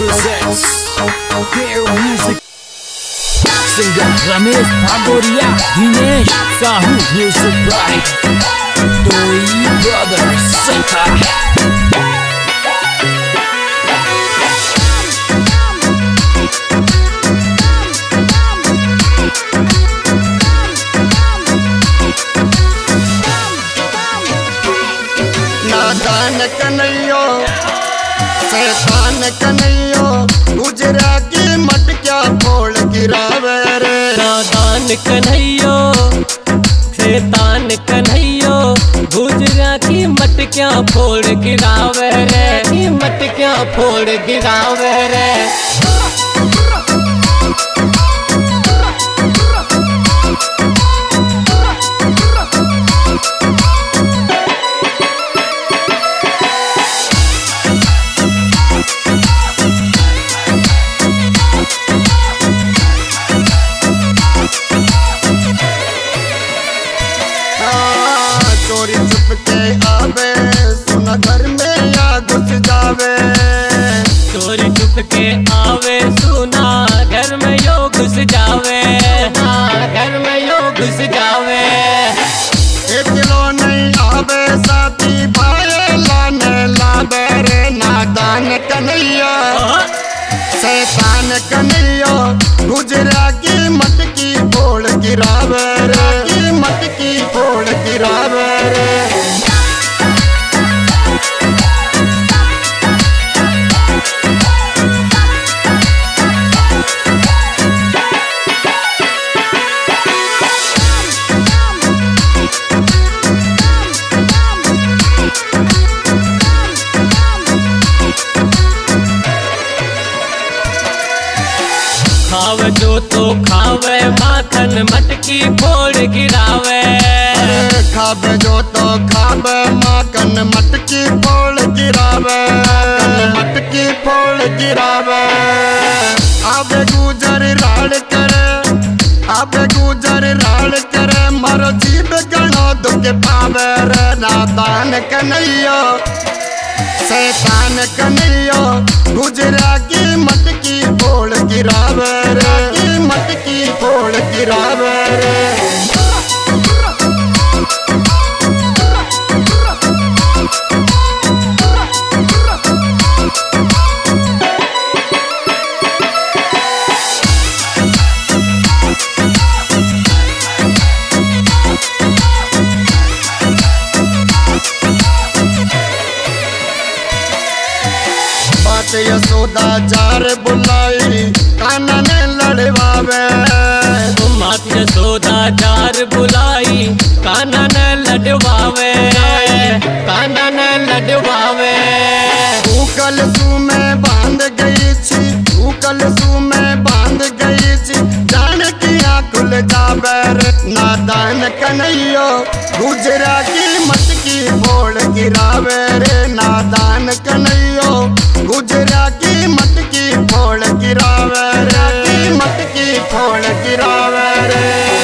presents their music. Singer Ramesh Bhagoria, Dinesh Sahu, music by Toy Brothers. नादान कन्हैयो शैतान कन्हैयो गुजरा की मटकिया फोड़ गिरावे रे? नादान कन्हैयो, शैतान कन्हैयो गुजरा की मटकिया फोड़ गिरावे रे? की मटकिया फोड़ गिरावे रे? चोरी छुप के आवे सुना घर में या घुस जावे। चोरी चुप के आवे सुना घर में यो घुस जावे घर में यो घुस जावे। किलो नहीं आवे साथी भाई लाने लावे रे नादान कन्हैया। शैतान कन्हैया गुजरा की मटकी फोड़ गिरावे रे की मटकी फोड़ गिरावे। खावे, माखन मटकी फोड़ गिरावे। खाबे जो तो खाबे माकन मटकी फोड़ गिरावे। मटकी फोड़ गिरावे। आबे गुजर राड़ करे आबे गुजर राड़ करे, मारो जीव गणो दुख पावे। रे नादान कन्हैया, शैतान कन्हैया, गुजरा की मटकी फोड़ गिरावे रे। की मटकी फोड़ गिरावे बात यशोदा जार बुलाई उकल सू में बाँध गई छी उकल सू में बाँध गई छी। जान की खुल जावे रे नादान कन्हैयो, गुजरा की मटकी फोड़ गिरावे रे नादान कन्हैयो, गुजरा की मटकी फोड़ गिरावे रे मटकी फोड़ गिरावे रे।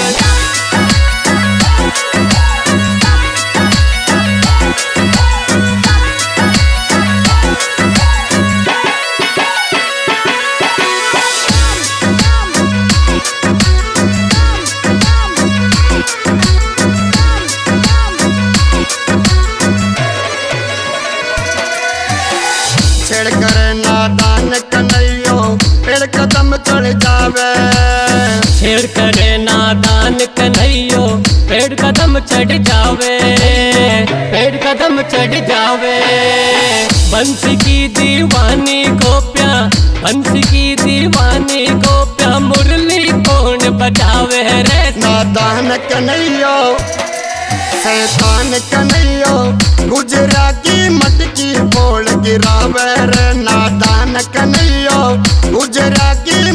छेड़ करे नादान कन्हैयो पेड़ कदम चढ़ जावे छेड़ करे नादान कन्हैयो पेड़ कदम चढ़ जावे पेड़ कदम चढ़ जावे बंसी की दीवानी को प्या बंसी की दीवानी को प्या मुरली कौन बजावे रे नादान कन्हैयो शैतान कन्हैयो गुजरा की मटकी बोल गिरावे रे नादान कन्हैयो। गुजरा की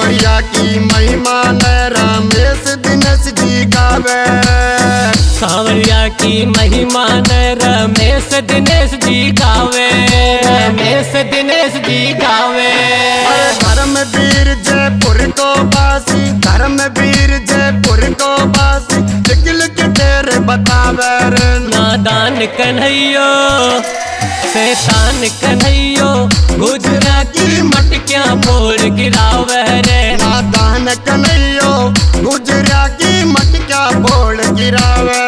सामरिया की महिमा न रमेश दिनेश जी गावे सावरिया की महिमा न रमेश दिनेश जी गावे रमेश दिनेश जी गावे अरे धर्म वीर जयपुर को बासी धर्म वीर जयपुर को बासी लिख लिख ढेर बतावे नादान कन्हैयो शैतान कन्हैयो गुजरा की मटकियाँ फोड़ गिरावे। फोड़